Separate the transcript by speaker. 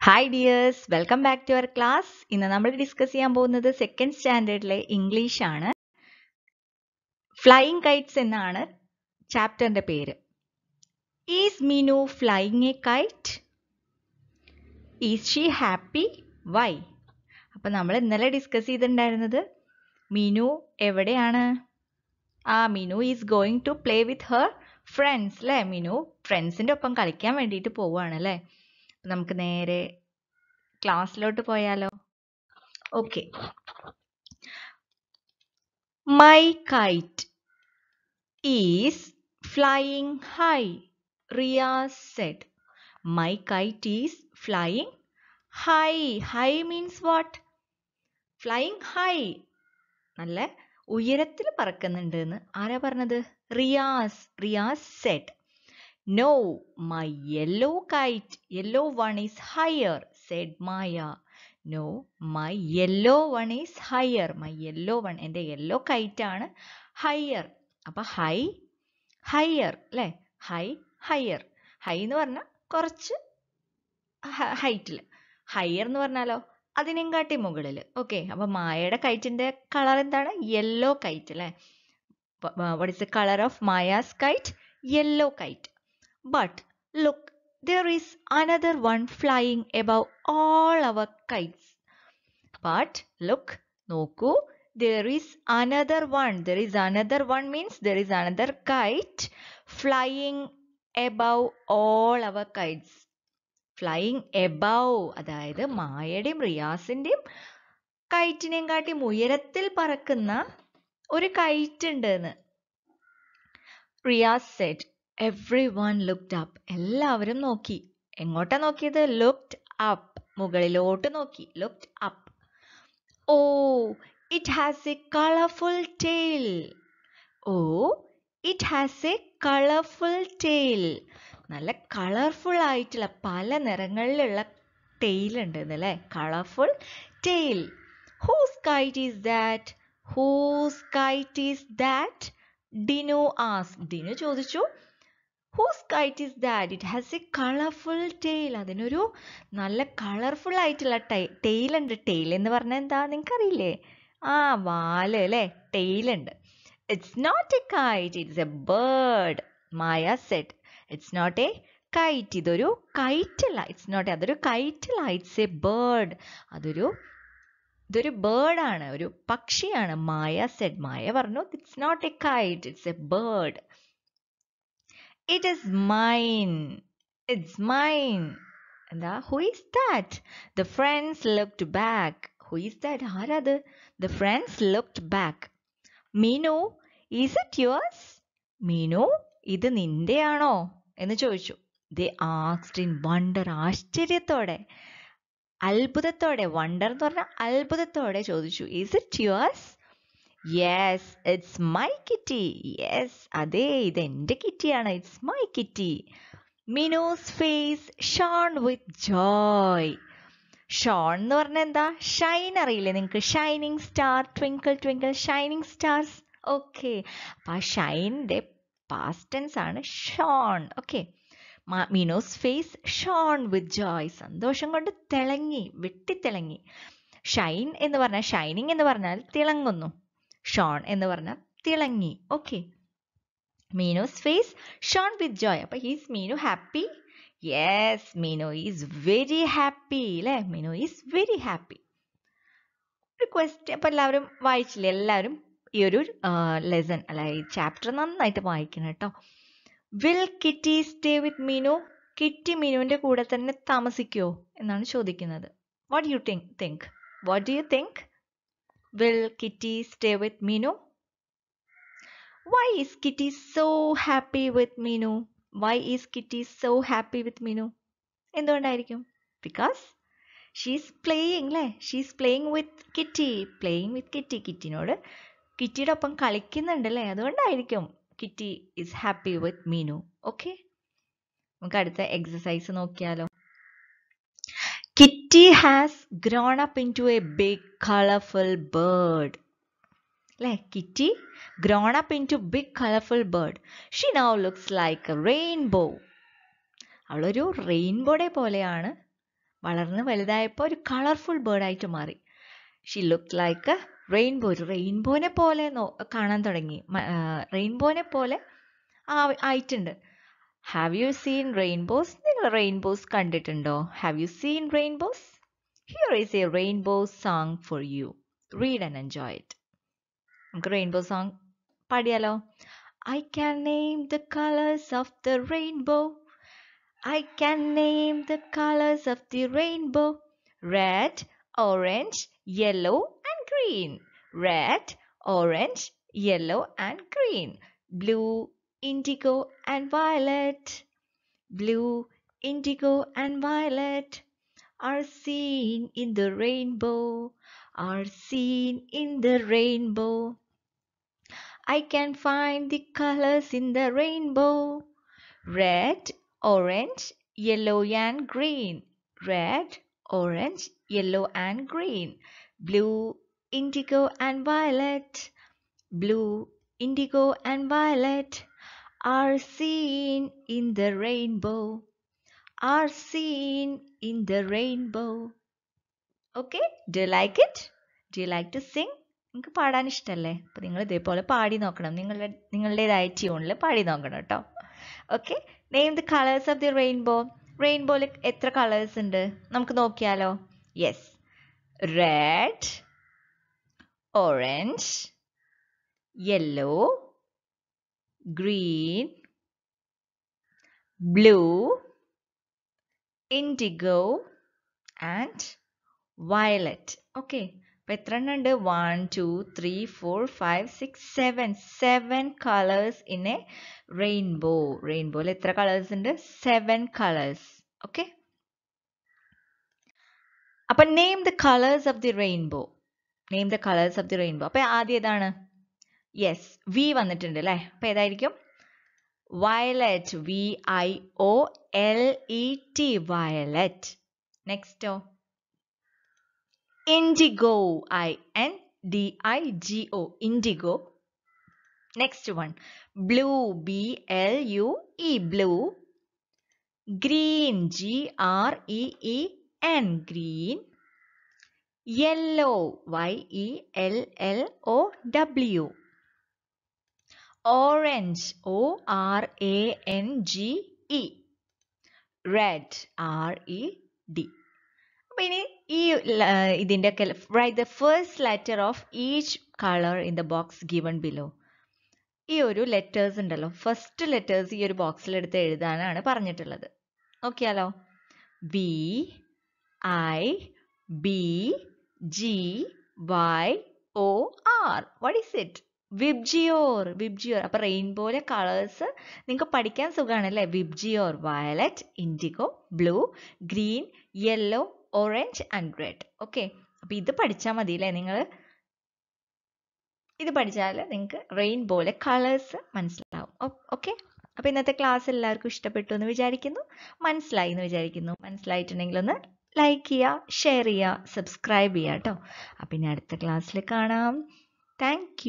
Speaker 1: Hi dears welcome back to our class ഇന്ന് നമ്മൾ discuss ചെയ്യാൻ പോകുന്നത് സെക്കൻഡ് സ്റ്റാൻഡേർഡിലെ ഇംഗ്ലീഷ് ആണ്. ഫ്ലൈയിങ് കൈറ്റ്സ് എന്നാണ് ചാപ്റ്ററിന്റെ പേര്. Is Minu flying a kite is she happy why അപ്പൊ നമ്മൾ ഇന്നലെ ഡിസ്കസ് ചെയ്തിട്ടുണ്ടായിരുന്നത് മീനു എവിടെയാണ്? ആ Minu is going to play with her friends അല്ലേ മീനു ഫ്രണ്ട്സിന്റെ ഒപ്പം കളിക്കാൻ വേണ്ടിയിട്ട് പോവുകയാണ് അല്ലേ നമുക്ക് നേരെ ക്ലാസ്സിലോട്ട് പോയാലോ? Okay. My kite is flying high Riyas said my kite is flying high high means what flying high നല്ല ഉയരത്തിൽ പറക്കുന്നുണ്ട് എന്ന്. ആരാ പറഞ്ഞത്? Riyas Riyas said No, my yellow kite, yellow one is higher, said Maya. No, my yellow one is higher. My yellow one, എന്റെ yellow kite ആണ് higher അപ്പൊ high higher അല്ലേ? ഹൈ ഹയർ ഹൈ എന്ന് പറഞ്ഞാൽ കുറച്ച് ഹൈറ്റിൽ ഹയർ എന്ന് പറഞ്ഞാലോ അതിനെയും കാട്ടി മുകളിൽ ഓക്കെ അപ്പൊ മായയുടെ കൈറ്റിന്റെ കളർ എന്താണ്? യെല്ലോ കൈറ്റ് അല്ലേ? What is the colour of Maya's kite yellow kite But look, there is another one flying above all our kites. But look, Noku, there is another one. There is another one means there is another kite flying above all our kites. Flying above അതായത് മായയുടെയും റിയാസിന്റെയും കൈറ്റിനെയും കാട്ടി ഉയരത്തിൽ പറക്കുന്ന ഒരു kite ഉണ്ട് എന്ന് Riyas said everyone looked up എല്ലാവരും നോക്കി. എങ്ങോട്ടാ നോക്കിയത്? ലുക്ഡ് അപ്പ് മുകളിലോട്ട് നോക്കി. Looked up oh it has a colourful tail oh it has a colourful tail നല്ല കളർഫുൾ ആയിട്ടുള്ള പല നിറങ്ങളിലുള്ള ടെയിൽ ഉണ്ട് അല്ലേ colourful tail whose kite is that whose kite is that Dinu as Dinu ചോദിച്ചു. Whose kite is that it has a colourful tail അതിനൊരു നല്ല colourful ആയിട്ടുള്ള ടെയിൽ ഉണ്ട്. ടെയിൽ എന്ന് പറഞ്ഞാൽ എന്താ? നിങ്ങൾക്ക് അറിയില്ലേ ആ വാൽ അല്ലേ? ടെയിൽ ഉണ്ട്. It's not a kite it's a bird Maya said it's not a kite ഇതൊരു കൈറ്റ് അല്ല. ഇറ്റ്സ് നോട്ട് അതൊരു കൈറ്റ് അല്ല. ഇറ്റ്സ് എ ബേർഡ് അതൊരു ഇതൊരു ബേർഡാണ് ഒരു പക്ഷിയാണ്. മായ സെഡ് മായ പറഞ്ഞു it's not a kite it's a bird it is mine it's mine എന്താ who is that the friends looked back who is that ആരത് the friends looked back Minu is it yours Minu ഇത് നിന്റെയാണോ? എന്ന് ചോദിച്ചു. They ആക്സ്ഡ് in wonder ആശ്ചര്യത്തോടെ. അത്ഭുതത്തോടെ wonder എന്ന് പറഞ്ഞാൽ അത്ഭുതത്തോടെ ചോദിച്ചു. Is it yours yes it's my Kitty yes അതെ ഇത് എന്റെ കിറ്റിയാണ് it's my Kitty Minu's face shone with joy shone എന്ന് പറഞ്ഞാൽ എന്താ? ഷൈൻ അറിയില്ലേ നിങ്ങൾക്ക് shining star twinkle twinkle shining stars okay അപ്പൊ ആ ഷൈനിന്റെ പാസ്റ്റൻസ് ആണ് shone okay Minu's face shone with joy സന്തോഷം കൊണ്ട് തിളങ്ങി വെട്ടിത്തിളങ്ങി. ഷൈൻ എന്ന് പറഞ്ഞാൽ ഷൈനിങ് എന്ന് പറഞ്ഞാൽ തിളങ്ങുന്നു. ഷോൺ എന്ന് പറഞ്ഞാൽ തിളങ്ങി. Okay Minu's face shone with joy അപ്പൊ is Minu happy yes Minu is very happy അല്ലേ മീനു ഈസ് വെരി ഹാപ്പി ഒരു ക്വസ്റ്റ്യൻ അപ്പൊ എല്ലാവരും വായിച്ചില്ലേ? എല്ലാവരും ഈ ഒരു ലെസൺ അല്ല ഈ ചാപ്റ്റർ നന്നായിട്ട് വായിക്കണം കേട്ടോ. Will Kitty stay with Minu? Kitty മീനുവിന്റെ കൂടെ തന്നെ താമസിക്കുമോ എന്നാണ് ചോദിക്കുന്നത്. What you think think what do you think Will Kitty stay with Minu? Why is Kitty so happy with Minu? Why is Kitty so happy with Minu? എന്തുകൊണ്ടായിരിക്കും? Because she's playing അല്ലേ she's playing with Kitty playing with Kitty കിറ്റിനോട് കിറ്റിയുടെ ഒപ്പം കളിക്കുന്നുണ്ട് അല്ലേ അതുകൊണ്ടായിരിക്കും Kitty is happy with Minu okay നമുക്ക് അടുത്ത exercise നോക്കിയാലോ. Kitty has grown up into a big colorful bird. Like Kitty grown up into big colorful bird. She now looks like a rainbow. അവളൊരു റെയിൻബോയുടെ പോലെയാണ് വളർന്ന് വലുതായപ്പോൾ ഒരു കളർഫുൾ ബേർഡായിട്ട് മാറി she look like a rainbow ഒരു റെയിൻബോനെ പോലെ നോ- കാണാൻ തുടങ്ങി റെയിൻബോനെ പോലെ ആയിട്ടുണ്ട് ഹാവ് യു സീൻ റെയിൻബോസ് നിങ്ങൾ റെയിൻബോസ് കണ്ടിട്ടുണ്ടോ? Have you seen rainbows here is a rainbow song for you read and enjoy it നമുക്ക് rainbow song പാടിയാലോ? I can name the colours of the rainbow I can name the colors of the rainbow. Red, orange, yellow, and green. Red, orange, yellow, and green. Blue, indigo, and violet. Blue, indigo, and violet are seen in the rainbow. Are seen in the rainbow. I can find the colors in the rainbow red, orange, yellow, and green. Red, orange, yellow, and green. Blue, indigo, and violet. Blue, indigo, and violet are seen in the rainbow. Are seen in the rainbow. Okay, do you like it? Do you like to sing? നിങ്ങൾക്ക് പാടാൻ ഇഷ്ടമല്ലേ അപ്പോൾ നിങ്ങൾ ഇതേപോലെ പാടി നോക്കണം നിങ്ങളുടെ നിങ്ങളുടേതായ ട്യൂണിൽ പാടി നോക്കണം കേട്ടോ okay name the colours of the rainbow റെയിൻബോയിൽ എത്ര കളേഴ്സ് ഉണ്ട് നമുക്ക് നോക്കിയാലോ yes red orange yellow green blue indigo and violet okay അപ്പൊ എത്ര എണ്ണം ഉണ്ട് one two three four five six seven seven colours in a rainbow റെയിൻബോയിൽ എത്ര കളേഴ്സ് ഉണ്ട് സെവൻ കളേഴ്സ് ഓക്കെ അപ്പൊ name the colours of the rainbow name the colours of the rainbow അപ്പൊ ആദ്യം ഏതാണ്? യെസ് വി വന്നിട്ടുണ്ട് അല്ലേ അപ്പൊ ഏതായിരിക്കും violet V I O L E T violet Nexto indigo i n d i g o indigo next one blue b l u e blue green g r e e n green yellow y e l l o w orange o r a n g e. Red R E D അപ്പൊ ഇനി ഈ ഇതിന്റെ ഒക്കെ write the first letter of each colour in the box given below ഈ ഒരു letters ഉണ്ടല്ലോ. First letters ഈ ഒരു ബോക്സിൽ എടുത്ത് എഴുതാനാണ് പറഞ്ഞിട്ടുള്ളത്. ഓക്കെ അല്ലോ V I B G Y O R what is it VIBGYOR VIBGYOR. അപ്പൊ റെയിൻബോയിലെ കളേഴ്സ് നിങ്ങൾക്ക് പഠിക്കാൻ സുഖമാണ് VIBGYOR violet indigo blue green yellow orange and red okay അപ്പൊ ഇത് പഠിച്ചാൽ മതി അല്ലേ നിങ്ങൾ ഇത് പഠിച്ചാൽ നിങ്ങൾക്ക് റെയിൻബോയിലെ കളേഴ്സ് മനസ്സിലാവും. ഓക്കെ അപ്പൊ ഇന്നത്തെ ക്ലാസ് എല്ലാവർക്കും ഇഷ്ടപ്പെട്ടു എന്ന് വിചാരിക്കുന്നു. മനസ്സിലായി എന്ന് വിചാരിക്കുന്നു. മനസ്സിലായിട്ടുണ്ടെങ്കിൽ ഒന്ന് ലൈക്ക് ചെയ്യുക ഷെയർ ചെയ്യുക സബ്സ്ക്രൈബ് ചെയ്യുക കേട്ടോ. അപ്പം ഇനി അടുത്ത ക്ലാസ്സിൽ കാണാം. താങ്ക്